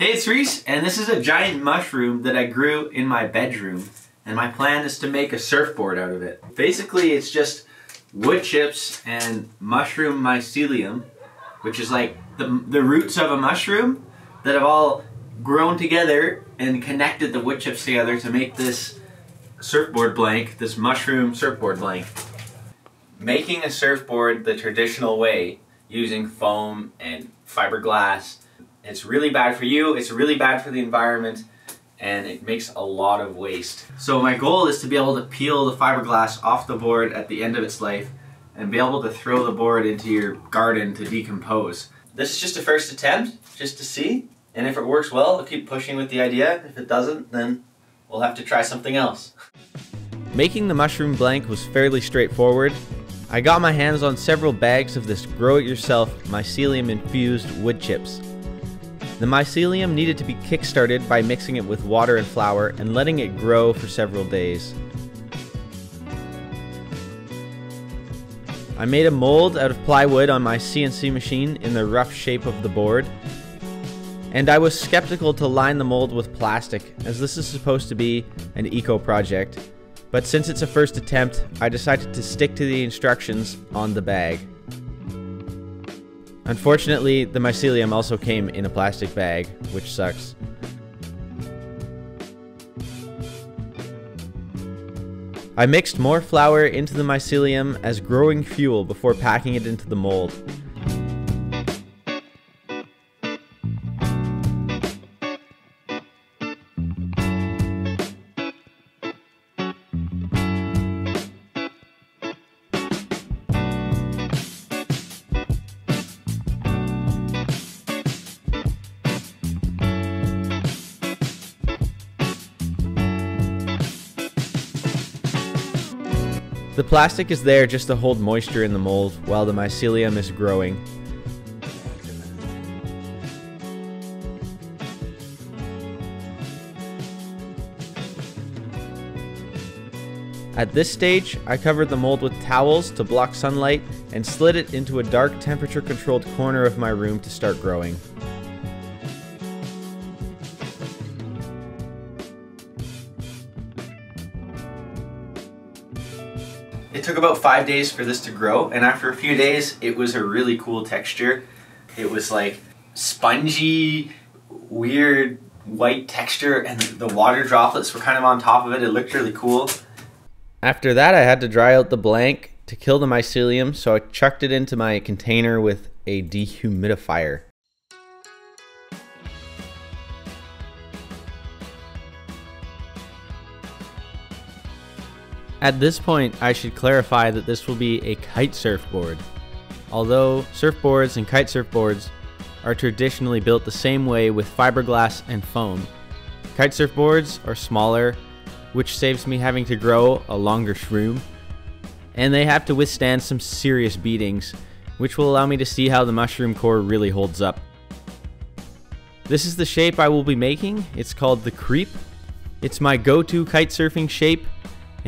Hey, it's Reece, and this is a giant mushroom that I grew in my bedroom. And my plan is to make a surfboard out of it. Basically, it's just wood chips and mushroom mycelium, which is like the, the roots of a mushroom that have all grown together and connected the wood chips together to make this surfboard blank, this mushroom surfboard blank. Making a surfboard the traditional way, using foam and fiberglass, it's really bad for you, it's really bad for the environment, and it makes a lot of waste. So my goal is to be able to peel the fiberglass off the board at the end of its life and be able to throw the board into your garden to decompose. This is just a first attempt, just to see, and if it works well, I'll keep pushing with the idea. If it doesn't, then we'll have to try something else. Making the mushroom blank was fairly straightforward. I got my hands on several bags of this grow-it-yourself mycelium infused wood chips. The mycelium needed to be kick-started by mixing it with water and flour and letting it grow for several days. I made a mold out of plywood on my CNC machine in the rough shape of the board. And I was skeptical to line the mold with plastic, as this is supposed to be an eco project. But since it's a first attempt, I decided to stick to the instructions on the bag. Unfortunately, the mycelium also came in a plastic bag, which sucks. I mixed more flour into the mycelium as growing fuel before packing it into the mold. The plastic is there just to hold moisture in the mold while the mycelium is growing. At this stage, I covered the mold with towels to block sunlight and slid it into a dark temperature controlled corner of my room to start growing. About five days for this to grow, and after a few days, it was a really cool texture. It was like spongy, weird white texture, and the water droplets were kind of on top of it. It looked really cool. After that, I had to dry out the blank to kill the mycelium, so I chucked it into my container with a dehumidifier. At this point, I should clarify that this will be a kite surfboard. Although surfboards and kite surfboards are traditionally built the same way with fiberglass and foam, kite surfboards are smaller, which saves me having to grow a longer shroom, and they have to withstand some serious beatings, which will allow me to see how the mushroom core really holds up. This is the shape I will be making. It's called the Creep. It's my go-to kite surfing shape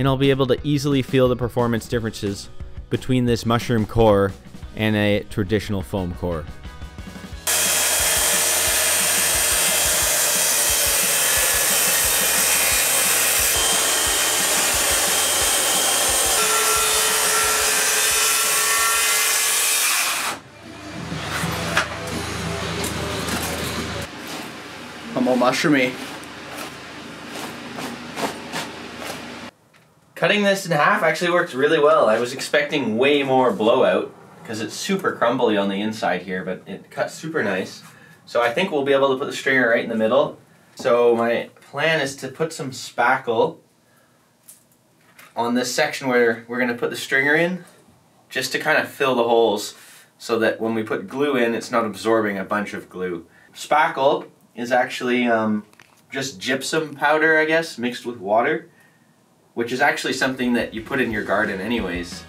and I'll be able to easily feel the performance differences between this mushroom core and a traditional foam core. I'm all mushroomy. Cutting this in half actually worked really well. I was expecting way more blowout because it's super crumbly on the inside here, but it cut super nice. So I think we'll be able to put the stringer right in the middle. So my plan is to put some spackle on this section where we're going to put the stringer in just to kind of fill the holes so that when we put glue in it's not absorbing a bunch of glue. Spackle is actually um, just gypsum powder I guess mixed with water which is actually something that you put in your garden anyways.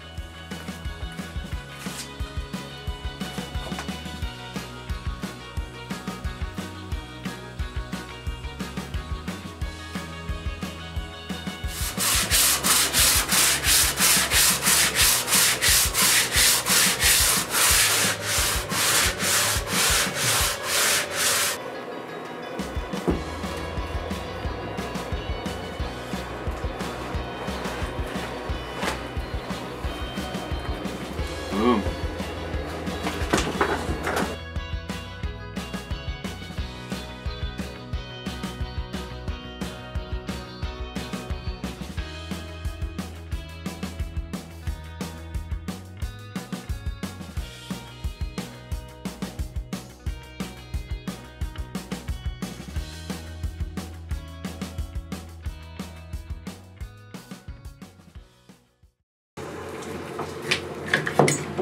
Gracias.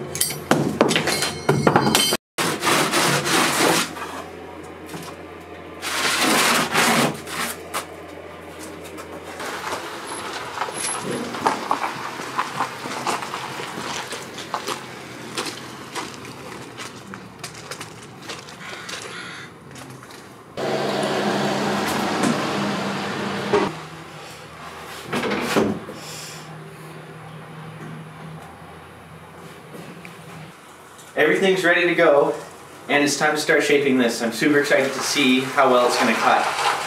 Everything's ready to go, and it's time to start shaping this. I'm super excited to see how well it's gonna cut.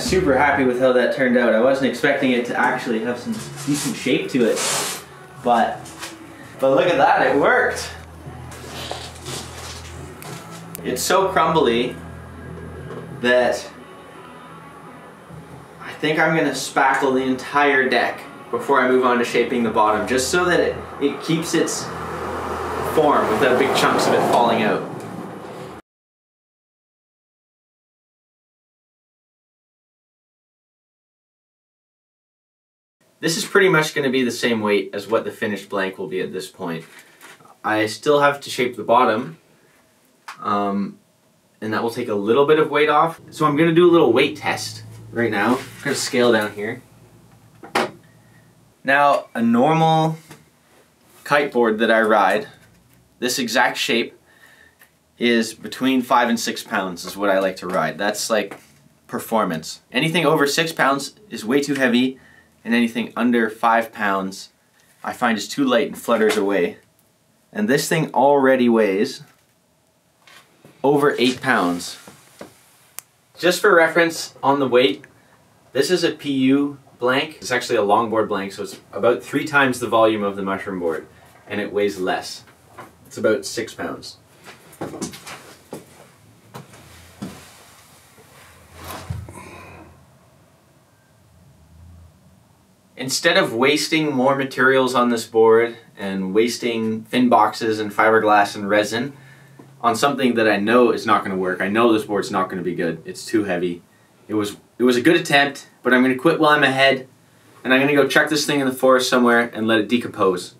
Super happy with how that turned out. I wasn't expecting it to actually have some decent shape to it, but but look at that, it worked. It's so crumbly that I think I'm gonna spackle the entire deck before I move on to shaping the bottom, just so that it, it keeps its form without big chunks of it falling out. This is pretty much going to be the same weight as what the finished blank will be at this point. I still have to shape the bottom, um, and that will take a little bit of weight off. So I'm going to do a little weight test right now. I'm going to scale down here. Now, a normal kiteboard that I ride, this exact shape is between five and six pounds is what I like to ride. That's like performance. Anything over six pounds is way too heavy and anything under five pounds I find is too light and flutters away. And this thing already weighs over eight pounds. Just for reference on the weight, this is a PU blank. It's actually a longboard blank, so it's about three times the volume of the mushroom board, and it weighs less. It's about six pounds. Instead of wasting more materials on this board and wasting thin boxes and fiberglass and resin on something that I know is not going to work, I know this board's not going to be good. It's too heavy. It was it was a good attempt, but I'm going to quit while I'm ahead, and I'm going to go chuck this thing in the forest somewhere and let it decompose.